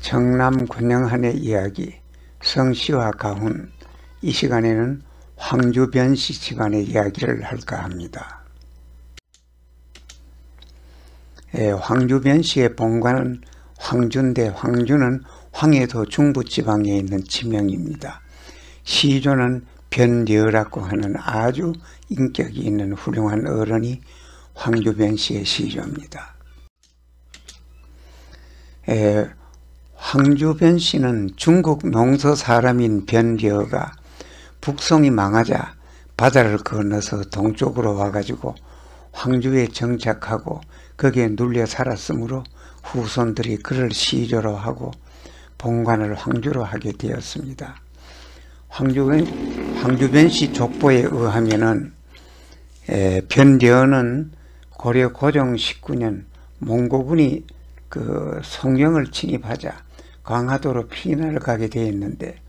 정남 권영한의 이야기 성씨와 가훈 이 시간에는 황주변씨 시간의 이야기를 할까 합니다. 예, 황주변 씨의 본관은 황주인데 황주는 황해도 중부지방에 있는 지명입니다. 시조는 변려라고 하는 아주 인격이 있는 훌륭한 어른이 황주변 씨의 시조입니다. 에, 황주변 씨는 중국 농서 사람인 변려가 북송이 망하자 바다를 건너서 동쪽으로 와가지고 황주에 정착하고 거기에 눌려 살았으므로 후손들이 그를 시조로 하고 본관을 황주로 하게 되었습니다. 황주변, 황주변 씨 족보에 의하면은 변려는 고려 고종 19년 몽고군이 그 성령을 침입하자 강화도로 피난을 가게 되었는데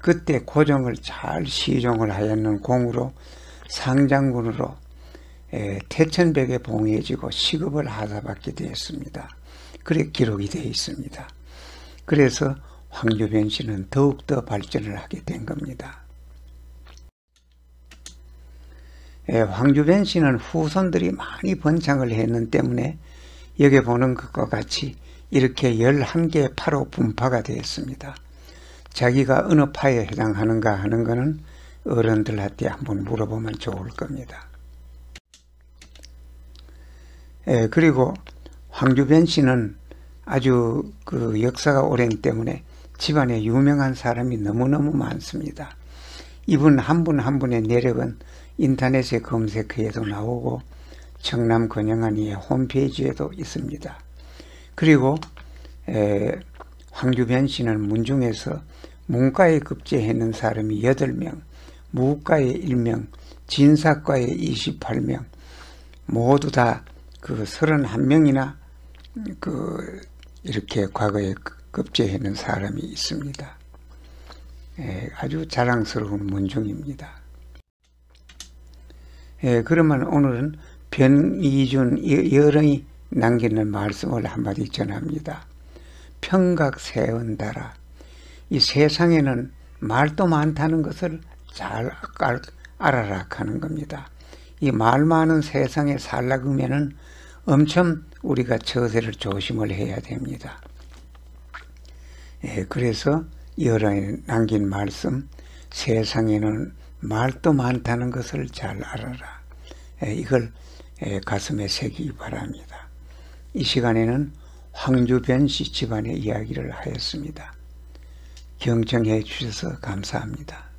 그때 고종을 잘 시종을 하였는 공으로 상장군으로 태천백에 봉해지고 시급을 하사받게 되었습니다. 그래 기록이 되어 있습니다. 그래서 황교변 씨는 더욱더 발전을 하게 된 겁니다. 황주변 씨는 후손들이 많이 번창을 했는 때문에 여기 보는 것과 같이 이렇게 11개 파로 분파가 되었습니다. 자기가 어느 파에 해당하는가 하는 것은 어른들한테 한번 물어보면 좋을 겁니다. 예, 그리고 황주변 씨는 아주 그 역사가 오랜 때문에 집안에 유명한 사람이 너무너무 많습니다. 이분 한 분한 분의 내력은 인터넷에 검색해도 나오고 청남 건영안이의 홈페이지에도 있습니다. 그리고 에, 황주변 씨는 문중에서 문과에 급제했는 사람이 8명, 무과에 1명, 진사과에 28명, 모두 다 그 31명이나 그 이렇게 과거에 급제했는 사람이 있습니다. 에, 아주 자랑스러운 문중입니다. 에, 그러면 오늘은 변이준 여령이 남기는 말씀을 한마디 전합니다. 평각 세운다라. 이 세상에는 말도 많다는 것을 잘 알아라 하는 겁니다. 이 말 많은 세상에 살라그러면은 엄청 우리가 처세를 조심을 해야 됩니다. 예, 그래서 여러에 남긴 말씀 세상에는 말도 많다는 것을 잘 알아라. 예, 이걸 예, 가슴에 새기기 바랍니다. 이 시간에는 황주변 씨 집안의 이야기를 하였습니다. 경청해 주셔서 감사합니다.